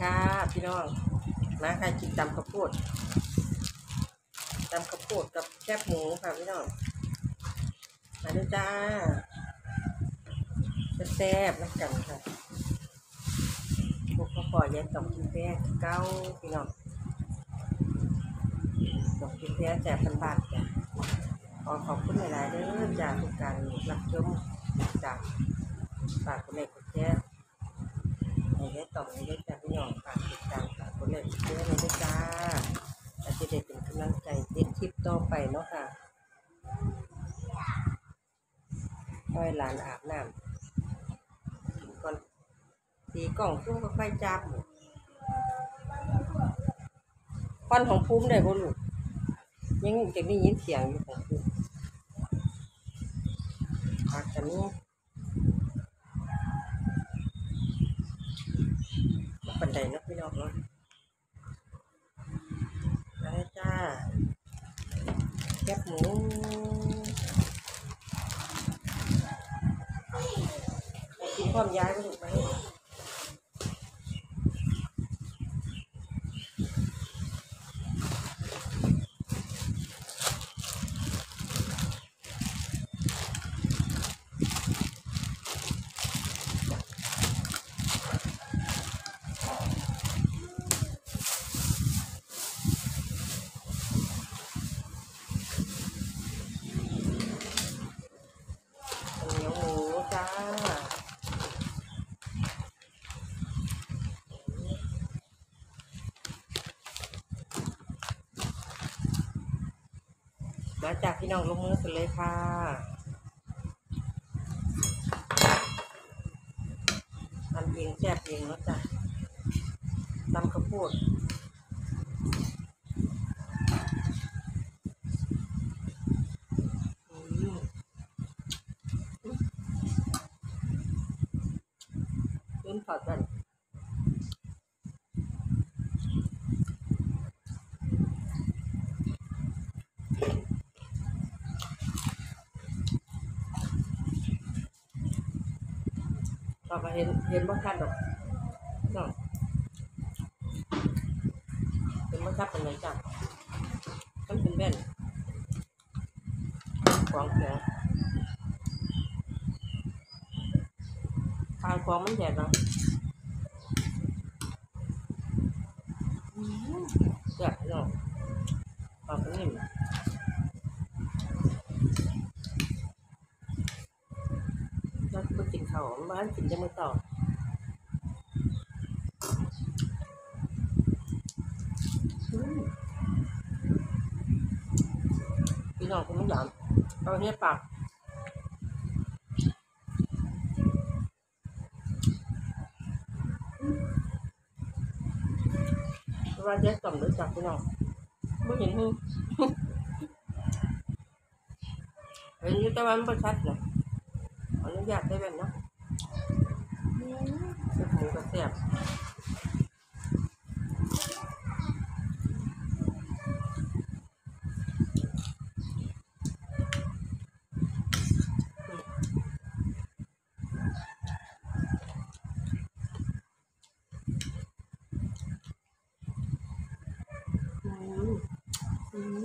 ค่ะพี่น้องมาใครกินตำข้าวโพดตำข้าวโพดกับแคบหมูค่ะพี่น้องมาด้วยจ้าแซ่บๆนักกันค่ะพวกข้าวปอยายต้องกินแพ้เก้าพี่น้องต้องกินแพ้แจกพันบาทจ้ะขอขอบคุณหลายๆเด้อจ้าทุกการรับชมจากฝากคนเล็กคนแก่ให้ได้ต่อให้ได้ พี่น้องฝากติดตามฝากคนเล่นเชื่อเลยด้วยจ้าอาจจะได้เป็นกำลังใจเด็ดคลิปต่อไปเนาะค่ะอ้อยหลานอาบน้ำกินก่อนตีกล่องซุ้มก็ไฟจับควันของภูมิได้บ่ลูกยังจะได้ยินเสียงอยู่ของภูมิอาจจะนี้ บันไดเนาะพี่น้องเนาะได้จ้าแคบหมูกินพร้อมย้ายไปถูกไหมเหนียวหมูจ้า มาจากพี่น้องลงมือกันเลยค่ะทำเองแซ่บเองเนาะจ้ะตำข้าวโพดอืมขึ้นถอดกัน ต่อไปเห็นเห็นบ่ชัดดอกน้องเห็นบ่ชัดเป็นไรจ้ะมันเป็นแบนของแข็งทางของมันแดดเนาะแซ่บเนาะปาเป็นนิ่มแล้วก็ กินข้าวมาให้กินได้มื้อต่ออืมพี่น้องคุณไม่หยามเอาเนี่ยปากว่าแยกต่อมรู้จักพี่น้องไม่เห็นหูเห็นอยู่แต่ว่ามันไม่ชัดนะขออนุญาตได้แบบนะ ซุปหมูกระเสียบอืม